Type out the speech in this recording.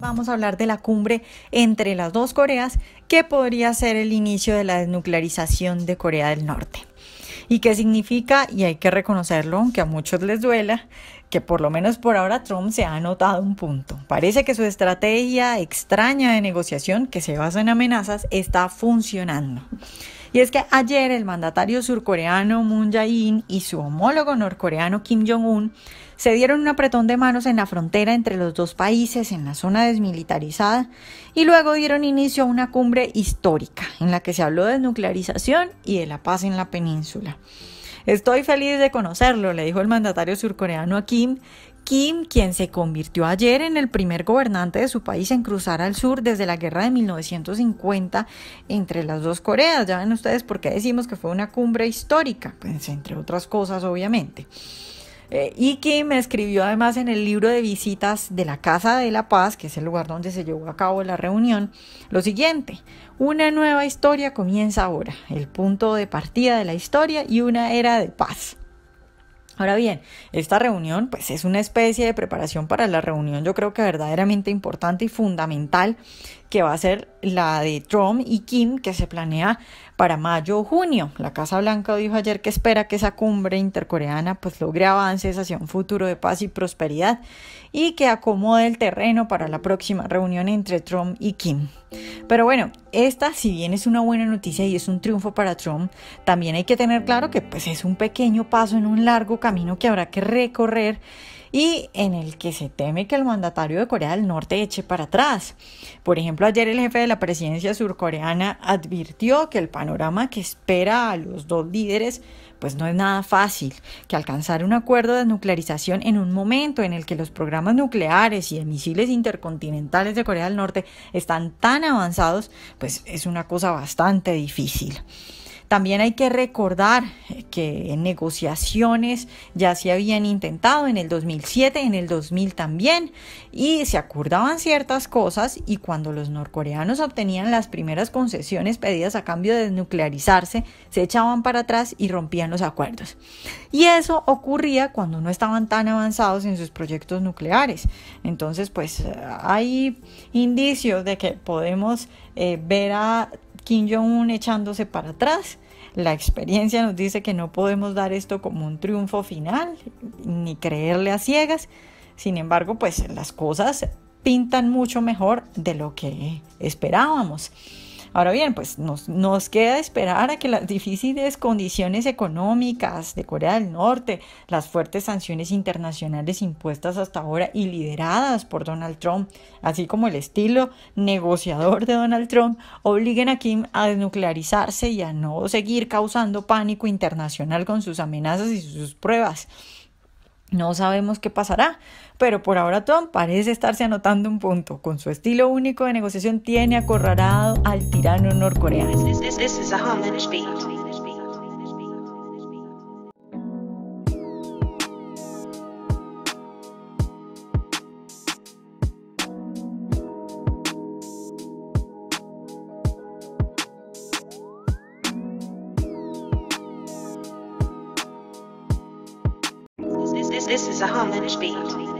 Vamos a hablar de la cumbre entre las dos Coreas que podría ser el inicio de la desnuclearización de Corea del Norte. ¿Y qué significa? Y hay que reconocerlo, aunque a muchos les duela, que por lo menos por ahora Trump se ha notado un punto. Parece que su estrategia extraña de negociación, que se basa en amenazas, está funcionando. Y es que ayer el mandatario surcoreano Moon Jae-in y su homólogo norcoreano Kim Jong-un se dieron un apretón de manos en la frontera entre los dos países en la zona desmilitarizada y luego dieron inicio a una cumbre histórica en la que se habló de nuclearización y de la paz en la península. Estoy feliz de conocerlo, le dijo el mandatario surcoreano a Kim, Kim, quien se convirtió ayer en el primer gobernante de su país en cruzar al sur desde la guerra de 1950 entre las dos Coreas. Ya ven ustedes por qué decimos que fue una cumbre histórica, pues entre otras cosas, obviamente. Eh, y Kim escribió además en el libro de visitas de la Casa de la Paz, que es el lugar donde se llevó a cabo la reunión, lo siguiente, una nueva historia comienza ahora, el punto de partida de la historia y una era de paz. Ahora bien, esta reunión pues es una especie de preparación para la reunión yo creo que verdaderamente importante y fundamental que va a ser la de Trump y Kim que se planea para mayo o junio. La Casa Blanca dijo ayer que espera que esa cumbre intercoreana pues logre avances hacia un futuro de paz y prosperidad y que acomode el terreno para la próxima reunión entre Trump y Kim. Pero bueno, esta si bien es una buena noticia y es un triunfo para Trump, también hay que tener claro que pues es un pequeño paso en un largo camino que habrá que recorrer y en el que se teme que el mandatario de Corea del Norte eche para atrás. Por ejemplo, ayer el jefe de la presidencia surcoreana advirtió que el panorama que espera a los dos líderes pues no es nada fácil, que alcanzar un acuerdo de nuclearización en un momento en el que los programas nucleares y de misiles intercontinentales de Corea del Norte están tan avanzados, pues es una cosa bastante difícil. También hay que recordar que negociaciones ya se habían intentado en el 2007, en el 2000 también, y se acordaban ciertas cosas y cuando los norcoreanos obtenían las primeras concesiones pedidas a cambio de desnuclearizarse, se echaban para atrás y rompían los acuerdos. Y eso ocurría cuando no estaban tan avanzados en sus proyectos nucleares. Entonces, pues hay indicios de que podemos eh, ver a Kim Jong-un echándose para atrás. La experiencia nos dice que no podemos dar esto como un triunfo final, ni creerle a ciegas. Sin embargo, pues las cosas pintan mucho mejor de lo que esperábamos. Ahora bien, pues nos, nos, queda esperar a que las difíciles condiciones económicas de Corea del Norte, las fuertes sanciones internacionales impuestas hasta ahora y lideradas por Donald Trump, así como el estilo negociador de Donald Trump, obliguen a Kim a desnuclearizarse y a no seguir causando pánico internacional con sus amenazas y sus pruebas. No sabemos qué pasará, pero por ahora Tom parece estarse anotando un punto. Con su estilo único de negociación tiene acorralado al tirano norcoreano. This is a homage beat.